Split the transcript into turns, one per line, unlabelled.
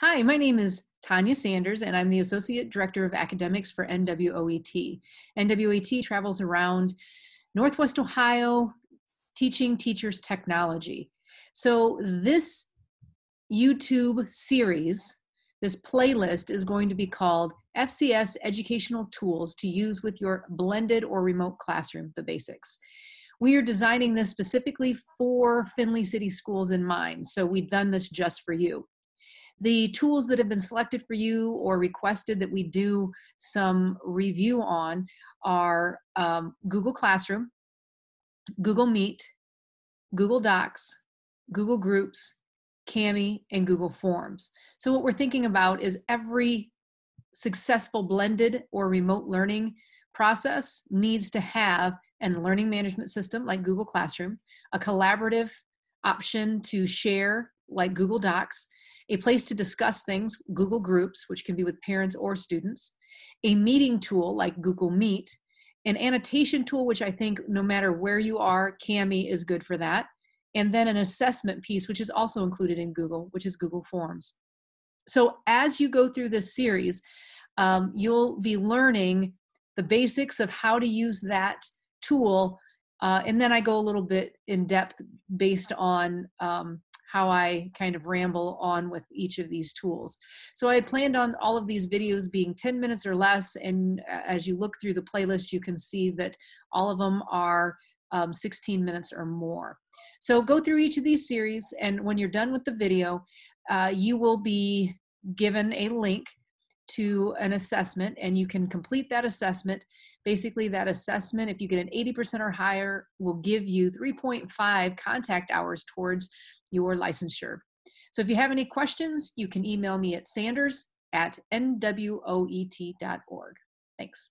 Hi, my name is Tanya Sanders, and I'm the Associate Director of Academics for NWOET. NWOET travels around Northwest Ohio teaching teachers technology. So, this YouTube series, this playlist, is going to be called FCS Educational Tools to Use with Your Blended or Remote Classroom, the basics. We are designing this specifically for Findlay City Schools in mind, so we've done this just for you. The tools that have been selected for you or requested that we do some review on are um, Google Classroom, Google Meet, Google Docs, Google Groups, Kami, and Google Forms. So what we're thinking about is every successful blended or remote learning process needs to have an learning management system like Google Classroom, a collaborative option to share like Google Docs, a place to discuss things, Google Groups, which can be with parents or students, a meeting tool like Google Meet, an annotation tool, which I think no matter where you are, Kami is good for that, and then an assessment piece, which is also included in Google, which is Google Forms. So as you go through this series, um, you'll be learning the basics of how to use that tool. Uh, and then I go a little bit in depth based on um, how I kind of ramble on with each of these tools. So I had planned on all of these videos being 10 minutes or less, and as you look through the playlist, you can see that all of them are um, 16 minutes or more. So go through each of these series, and when you're done with the video, uh, you will be given a link to an assessment, and you can complete that assessment. Basically, that assessment, if you get an 80% or higher, will give you 3.5 contact hours towards your licensure. So if you have any questions, you can email me at sanders at nwoet.org. Thanks.